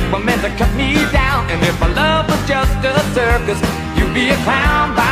it were meant to cut me down. And if my love was just a circus You'd be a clown by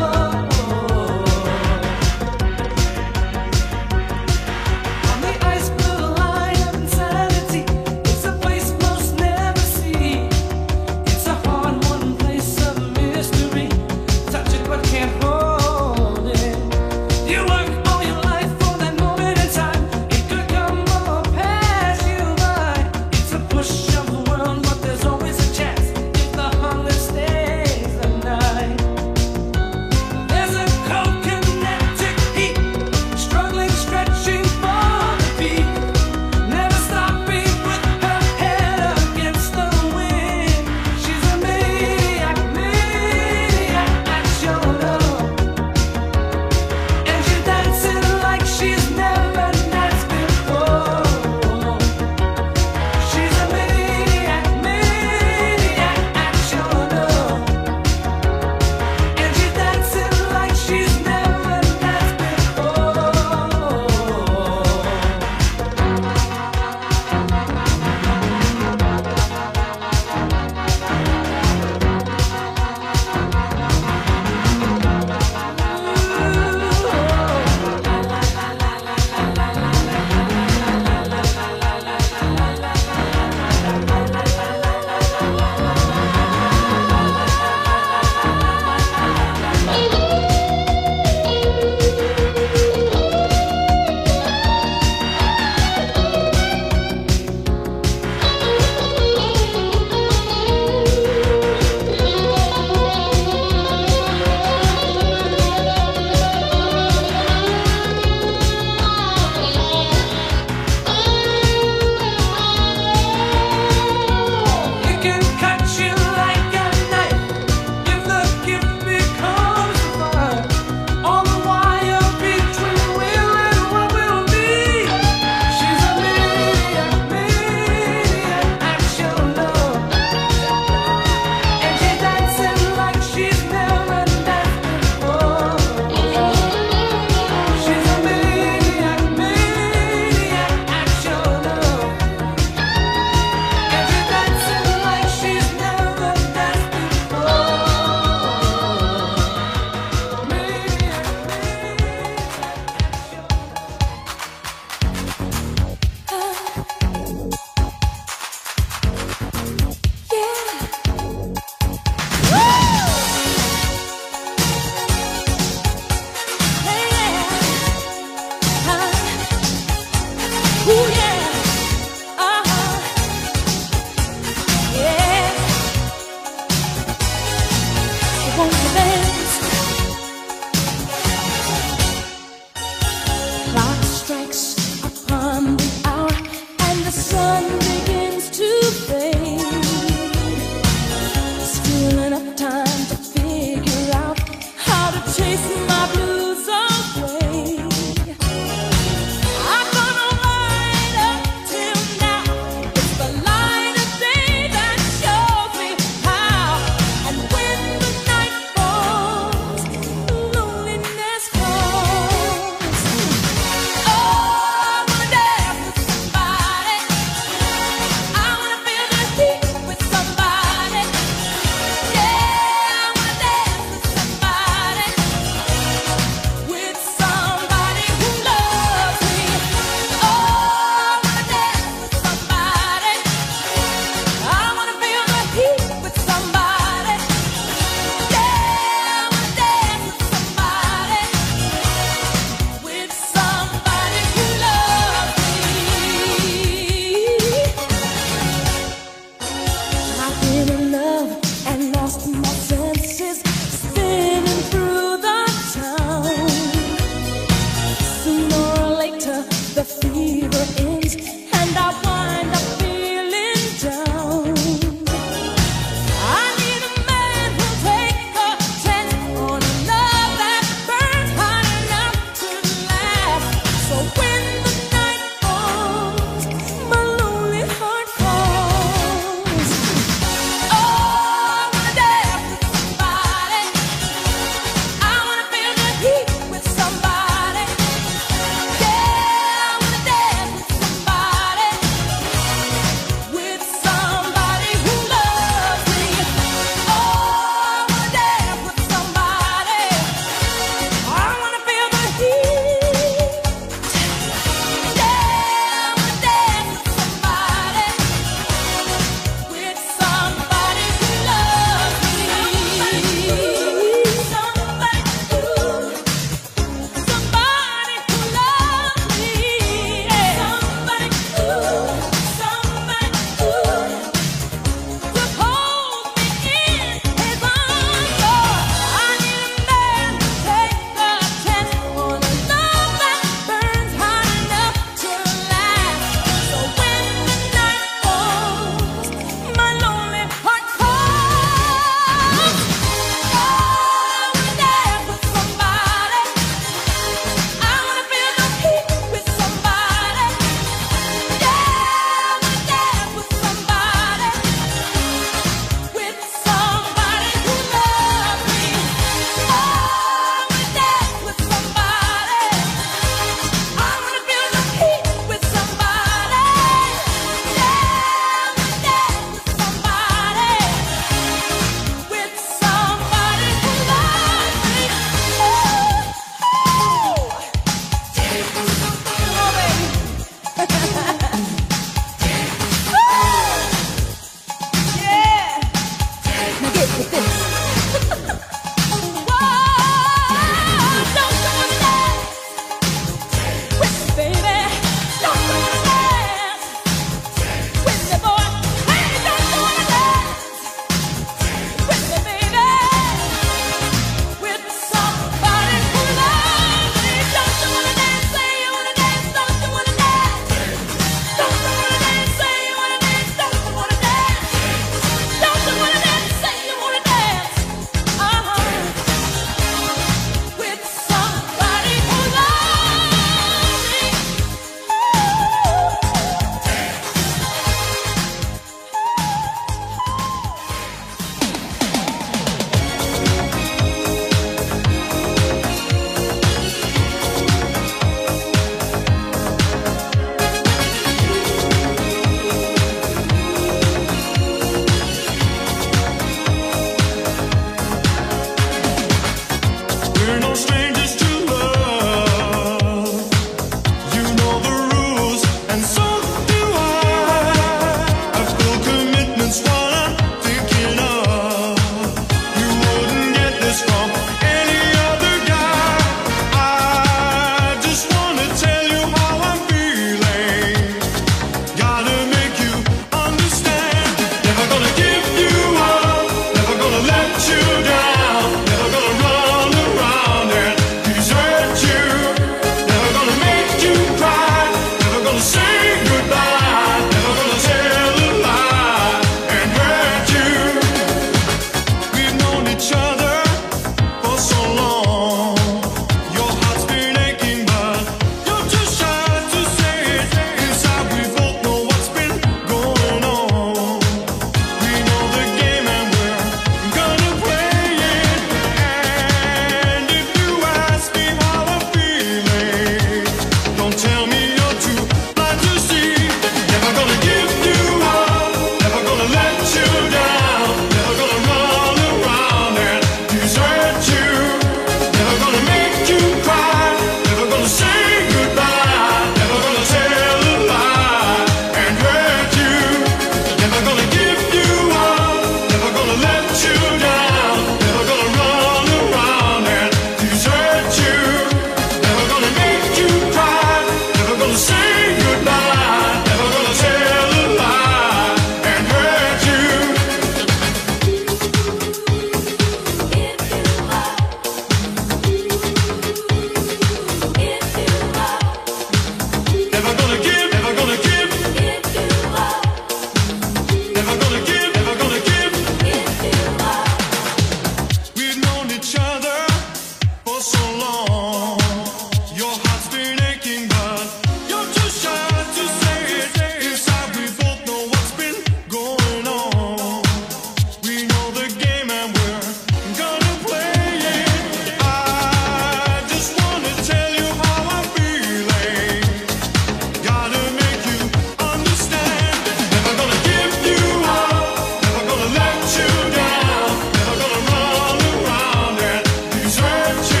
searching.